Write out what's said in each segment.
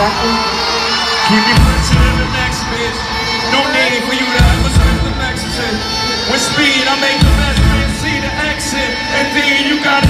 Exactly. Keep your punching in the next bitch. No need for you to ever swim the Mexican. With speed, I make the best man see the exit. And then you gotta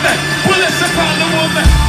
woman, bullets upon the woman.